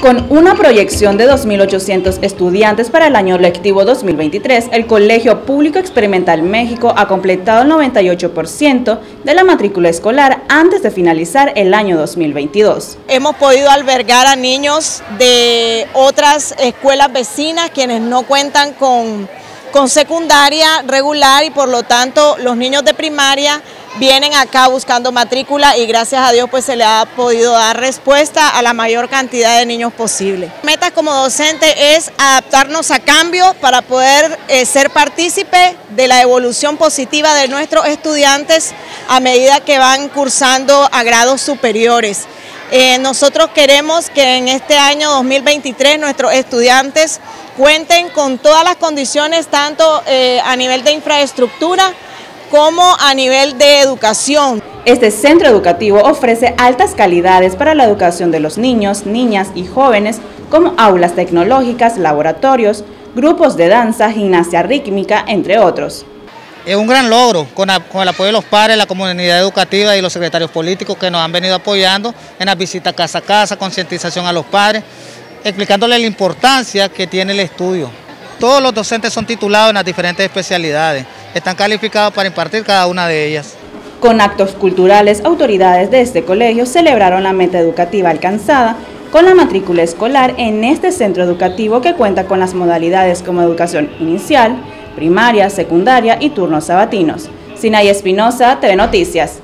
Con una proyección de 2.800 estudiantes para el año lectivo 2023, el Colegio Público Experimental México ha completado el 98% de la matrícula escolar antes de finalizar el año 2022. Hemos podido albergar a niños de otras escuelas vecinas quienes no cuentan con, con secundaria regular y por lo tanto los niños de primaria vienen acá buscando matrícula y gracias a Dios pues se le ha podido dar respuesta a la mayor cantidad de niños posible. Meta como docente es adaptarnos a cambio para poder eh, ser partícipe de la evolución positiva de nuestros estudiantes a medida que van cursando a grados superiores. Eh, nosotros queremos que en este año 2023 nuestros estudiantes cuenten con todas las condiciones, tanto eh, a nivel de infraestructura, como a nivel de educación. Este centro educativo ofrece altas calidades para la educación de los niños, niñas y jóvenes, como aulas tecnológicas, laboratorios, grupos de danza, gimnasia rítmica, entre otros. Es un gran logro con, el apoyo de los padres, la comunidad educativa y los secretarios políticos que nos han venido apoyando en las visitas casa a casa, concientización a los padres, explicándoles la importancia que tiene el estudio. Todos los docentes son titulados en las diferentes especialidades están calificados para impartir cada una de ellas. Con actos culturales, autoridades de este colegio celebraron la meta educativa alcanzada con la matrícula escolar en este centro educativo que cuenta con las modalidades como educación inicial, primaria, secundaria y turnos sabatinos. Sinay Espinosa, TV Noticias.